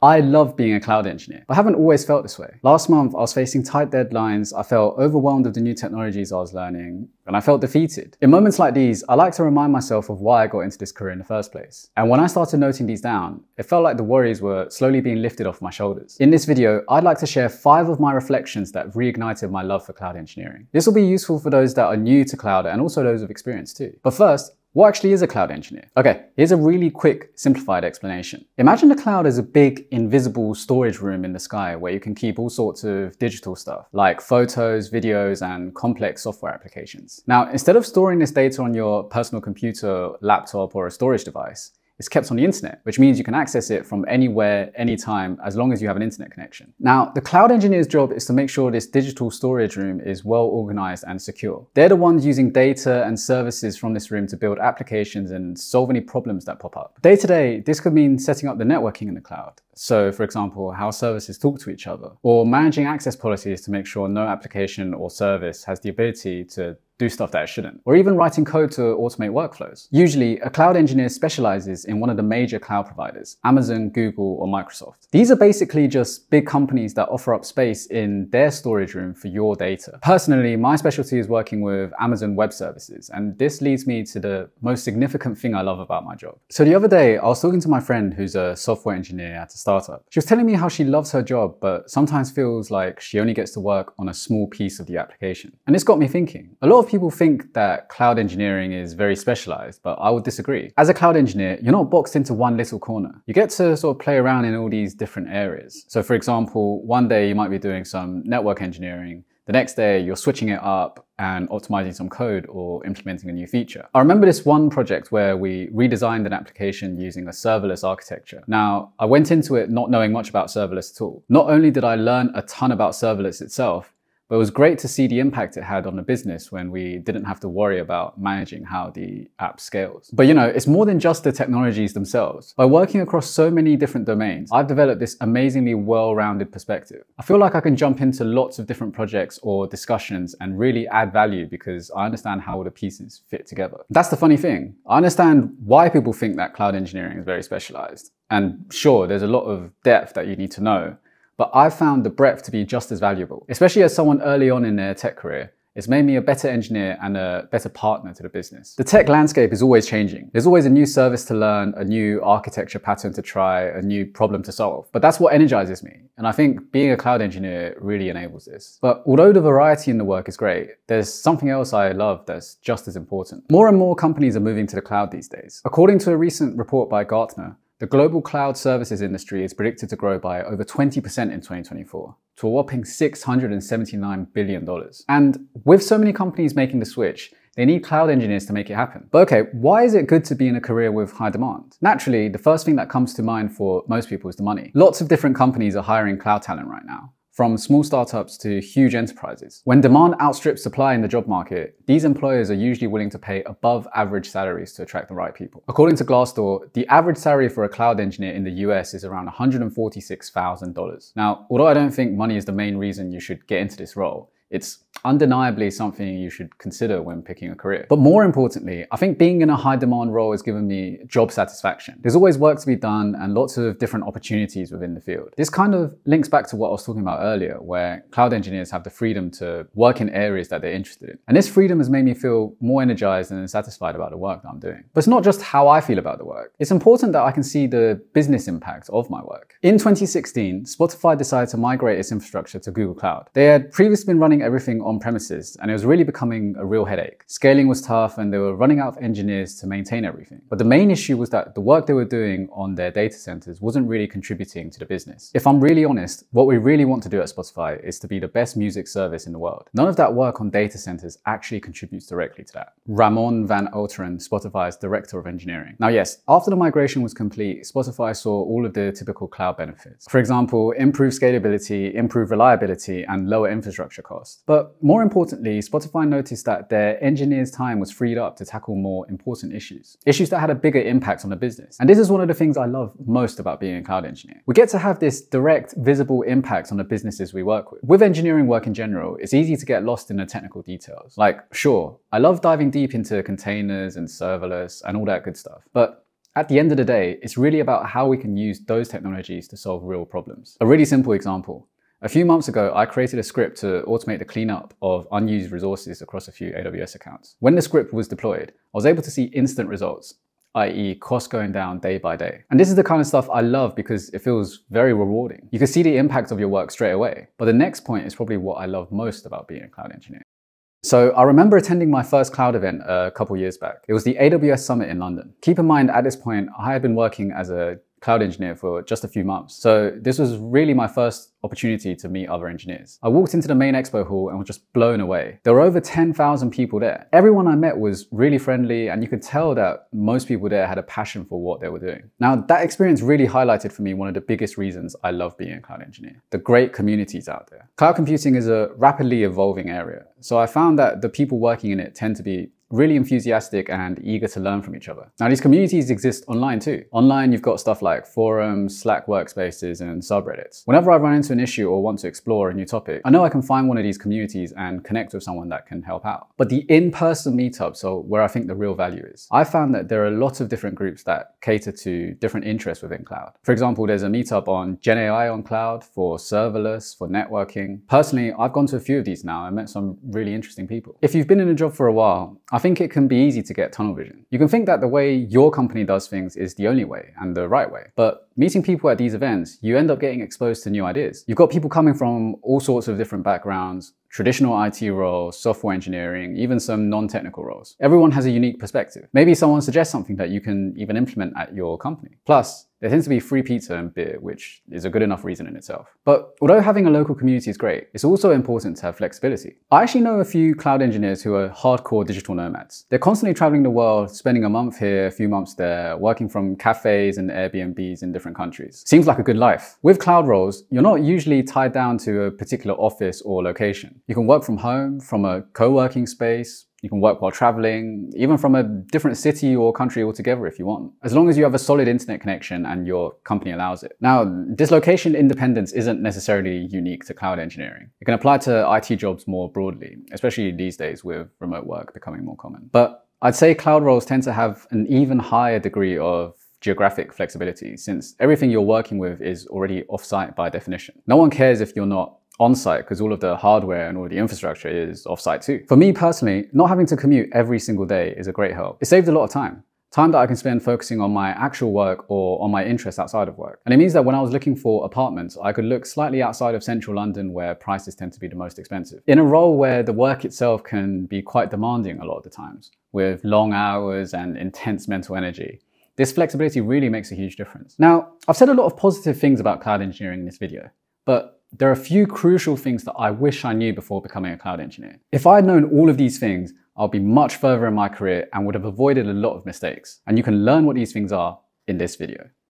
I love being a cloud engineer, but I haven't always felt this way. Last month, I was facing tight deadlines, I felt overwhelmed with the new technologies I was learning, and I felt defeated. In moments like these, I like to remind myself of why I got into this career in the first place. And when I started noting these down, it felt like the worries were slowly being lifted off my shoulders. In this video, I'd like to share five of my reflections that reignited my love for cloud engineering. This will be useful for those that are new to cloud and also those with experience too. But first, what actually is a cloud engineer? Okay, here's a really quick, simplified explanation. Imagine the cloud as a big, invisible storage room in the sky where you can keep all sorts of digital stuff, like photos, videos, and complex software applications. Now, instead of storing this data on your personal computer, laptop, or a storage device, is kept on the internet, which means you can access it from anywhere, anytime, as long as you have an internet connection. Now, the cloud engineer's job is to make sure this digital storage room is well organized and secure. They're the ones using data and services from this room to build applications and solve any problems that pop up. Day to day, this could mean setting up the networking in the cloud. So, for example, how services talk to each other, or managing access policies to make sure no application or service has the ability to do stuff that it shouldn't, or even writing code to automate workflows. Usually, a cloud engineer specializes in one of the major cloud providers, Amazon, Google, or Microsoft. These are basically just big companies that offer up space in their storage room for your data. Personally, my specialty is working with Amazon Web Services, and this leads me to the most significant thing I love about my job. So the other day, I was talking to my friend who's a software engineer at a startup. She was telling me how she loves her job, but sometimes feels like she only gets to work on a small piece of the application. And this got me thinking. A lot of people think that cloud engineering is very specialized, but I would disagree. As a cloud engineer, you're not boxed into one little corner. You get to sort of play around in all these different areas. So for example, one day you might be doing some network engineering, the next day you're switching it up and optimizing some code or implementing a new feature. I remember this one project where we redesigned an application using a serverless architecture. Now, I went into it not knowing much about serverless at all. Not only did I learn a ton about serverless itself, but it was great to see the impact it had on the business when we didn't have to worry about managing how the app scales. But you know, it's more than just the technologies themselves. By working across so many different domains, I've developed this amazingly well-rounded perspective. I feel like I can jump into lots of different projects or discussions and really add value because I understand how all the pieces fit together. That's the funny thing. I understand why people think that cloud engineering is very specialized. And sure, there's a lot of depth that you need to know but I've found the breadth to be just as valuable, especially as someone early on in their tech career. It's made me a better engineer and a better partner to the business. The tech landscape is always changing. There's always a new service to learn, a new architecture pattern to try, a new problem to solve. But that's what energizes me. And I think being a cloud engineer really enables this. But although the variety in the work is great, there's something else I love that's just as important. More and more companies are moving to the cloud these days. According to a recent report by Gartner, the global cloud services industry is predicted to grow by over 20% in 2024 to a whopping $679 billion. And with so many companies making the switch, they need cloud engineers to make it happen. But okay, why is it good to be in a career with high demand? Naturally, the first thing that comes to mind for most people is the money. Lots of different companies are hiring cloud talent right now from small startups to huge enterprises. When demand outstrips supply in the job market, these employers are usually willing to pay above average salaries to attract the right people. According to Glassdoor, the average salary for a cloud engineer in the US is around $146,000. Now, although I don't think money is the main reason you should get into this role, it's undeniably something you should consider when picking a career. But more importantly, I think being in a high demand role has given me job satisfaction. There's always work to be done and lots of different opportunities within the field. This kind of links back to what I was talking about earlier, where cloud engineers have the freedom to work in areas that they're interested in. And this freedom has made me feel more energized and satisfied about the work that I'm doing. But it's not just how I feel about the work. It's important that I can see the business impact of my work. In 2016, Spotify decided to migrate its infrastructure to Google Cloud. They had previously been running everything on premises and it was really becoming a real headache. Scaling was tough and they were running out of engineers to maintain everything. But the main issue was that the work they were doing on their data centers wasn't really contributing to the business. If I'm really honest, what we really want to do at Spotify is to be the best music service in the world. None of that work on data centers actually contributes directly to that. Ramon van Alteren, Spotify's director of engineering. Now, yes, after the migration was complete, Spotify saw all of the typical cloud benefits. For example, improved scalability, improved reliability, and lower infrastructure costs. But more importantly, Spotify noticed that their engineers' time was freed up to tackle more important issues, issues that had a bigger impact on the business. And this is one of the things I love most about being a cloud engineer. We get to have this direct, visible impact on the businesses we work with. With engineering work in general, it's easy to get lost in the technical details. Like, sure, I love diving deep into containers and serverless and all that good stuff, but At the end of the day, it's really about how we can use those technologies to solve real problems. A really simple example. A few months ago, I created a script to automate the cleanup of unused resources across a few AWS accounts. When the script was deployed, I was able to see instant results, i.e. costs going down day by day. And this is the kind of stuff I love because it feels very rewarding. You can see the impact of your work straight away. But the next point is probably what I love most about being a cloud engineer. So I remember attending my first cloud event a couple years back. It was the AWS Summit in London. Keep in mind, at this point, I had been working as a cloud engineer for just a few months. So this was really my first opportunity to meet other engineers. I walked into the main expo hall and was just blown away. There were over 10,000 people there. Everyone I met was really friendly and you could tell that most people there had a passion for what they were doing. Now that experience really highlighted for me one of the biggest reasons I love being a cloud engineer, the great communities out there. Cloud computing is a rapidly evolving area. So I found that the people working in it tend to be really enthusiastic and eager to learn from each other. Now, these communities exist online too. Online, you've got stuff like forums, Slack workspaces, and subreddits. Whenever I run into an issue or want to explore a new topic, I know I can find one of these communities and connect with someone that can help out. But the in-person meetups are where I think the real value is. I found that there are lots of different groups that cater to different interests within cloud. For example, there's a meetup on Gen AI on cloud for serverless, for networking. Personally, I've gone to a few of these now and met some really interesting people. If you've been in a job for a while, think it can be easy to get tunnel vision. You can think that the way your company does things is the only way and the right way. But meeting people at these events, you end up getting exposed to new ideas. You've got people coming from all sorts of different backgrounds, traditional IT roles, software engineering, even some non-technical roles. Everyone has a unique perspective. Maybe someone suggests something that you can even implement at your company. Plus, there tends to be free pizza and beer, which is a good enough reason in itself. But although having a local community is great, it's also important to have flexibility. I actually know a few cloud engineers who are hardcore digital nomads. They're constantly traveling the world, spending a month here, a few months there, working from cafes and Airbnbs in different countries. Seems like a good life. With cloud roles, you're not usually tied down to a particular office or location. You can work from home, from a co-working space, you can work while traveling, even from a different city or country altogether if you want, as long as you have a solid internet connection and your company allows it. Now, dislocation independence isn't necessarily unique to cloud engineering. It can apply to IT jobs more broadly, especially these days with remote work becoming more common. But I'd say cloud roles tend to have an even higher degree of geographic flexibility since everything you're working with is already offsite by definition. No one cares if you're not on-site because all of the hardware and all the infrastructure is off-site too. For me personally, not having to commute every single day is a great help. It saved a lot of time. Time that I can spend focusing on my actual work or on my interests outside of work. And it means that when I was looking for apartments, I could look slightly outside of central London where prices tend to be the most expensive. In a role where the work itself can be quite demanding a lot of the times, with long hours and intense mental energy. This flexibility really makes a huge difference. Now, I've said a lot of positive things about cloud engineering in this video, but there are a few crucial things that I wish I knew before becoming a cloud engineer. If I had known all of these things, I'll be much further in my career and would have avoided a lot of mistakes. And you can learn what these things are in this video.